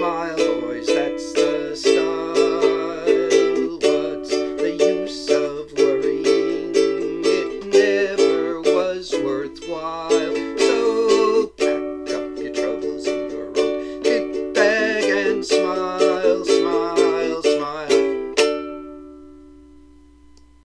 smile, boys, that's the style. What's the use of worrying? It never was worthwhile.